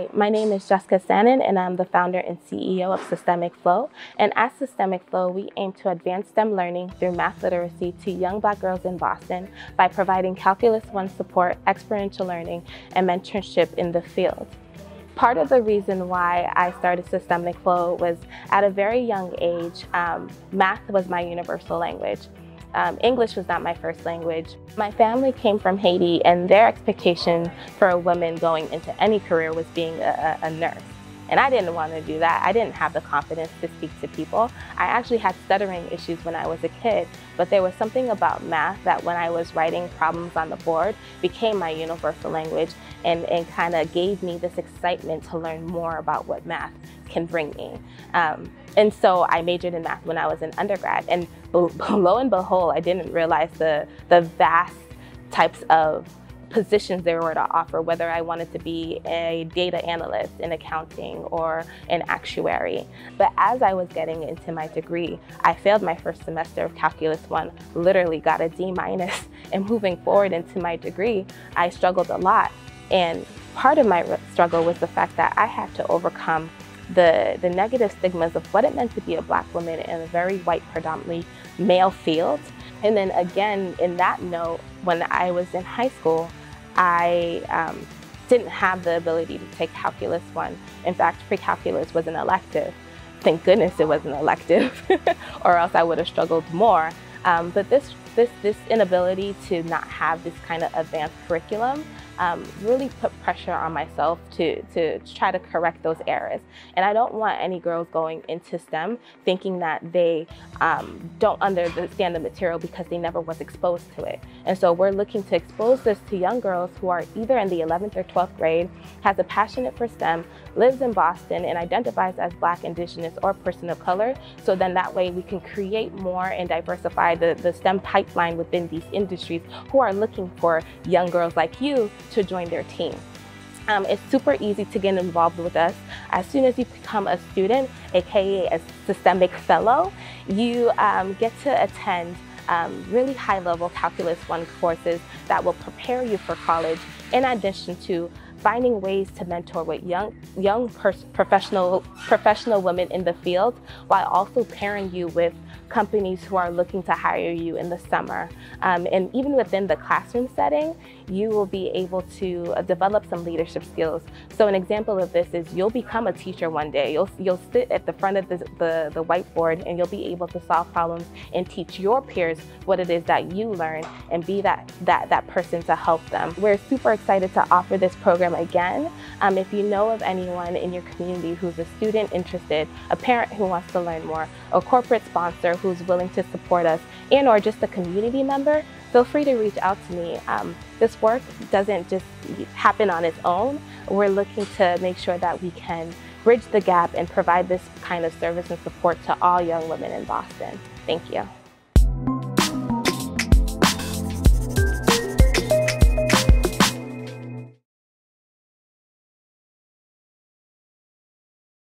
Hi, my name is Jessica Sanon, and I'm the founder and CEO of Systemic Flow. And at Systemic Flow, we aim to advance STEM learning through math literacy to young Black girls in Boston by providing Calculus One support, experiential learning, and mentorship in the field. Part of the reason why I started Systemic Flow was at a very young age, um, math was my universal language. Um, English was not my first language. My family came from Haiti and their expectation for a woman going into any career was being a, a nurse. And I didn't want to do that. I didn't have the confidence to speak to people. I actually had stuttering issues when I was a kid, but there was something about math that when I was writing problems on the board became my universal language and, and kind of gave me this excitement to learn more about what math can bring me. Um, and so I majored in math when I was in undergrad. And lo and behold, I didn't realize the, the vast types of positions there were to offer, whether I wanted to be a data analyst in accounting or an actuary. But as I was getting into my degree, I failed my first semester of Calculus 1, literally got a D minus. and moving forward into my degree, I struggled a lot. And part of my struggle was the fact that I had to overcome the, the negative stigmas of what it meant to be a black woman in a very white, predominantly male field. And then again, in that note, when I was in high school, I um, didn't have the ability to take Calculus 1. In fact, pre-calculus was an elective. Thank goodness it was an elective, or else I would have struggled more. Um, but this, this, this inability to not have this kind of advanced curriculum um, really put pressure on myself to, to try to correct those errors. And I don't want any girls going into STEM thinking that they um, don't understand the material because they never was exposed to it. And so we're looking to expose this to young girls who are either in the 11th or 12th grade, has a passion for STEM, lives in Boston, and identifies as Black, Indigenous, or person of color. So then that way we can create more and diversify the, the STEM pipeline within these industries who are looking for young girls like you to join their team. Um, it's super easy to get involved with us. As soon as you become a student, aka a systemic fellow, you um, get to attend um, really high level Calculus 1 courses that will prepare you for college in addition to finding ways to mentor with young, young professional, professional women in the field while also pairing you with companies who are looking to hire you in the summer. Um, and even within the classroom setting, you will be able to uh, develop some leadership skills. So an example of this is you'll become a teacher one day. You'll, you'll sit at the front of the, the, the whiteboard and you'll be able to solve problems and teach your peers what it is that you learn and be that, that, that person to help them. We're super excited to offer this program again. Um, if you know of anyone in your community who's a student interested, a parent who wants to learn more, a corporate sponsor who's willing to support us, and or just a community member, feel free to reach out to me. Um, this work doesn't just happen on its own. We're looking to make sure that we can bridge the gap and provide this kind of service and support to all young women in Boston. Thank you.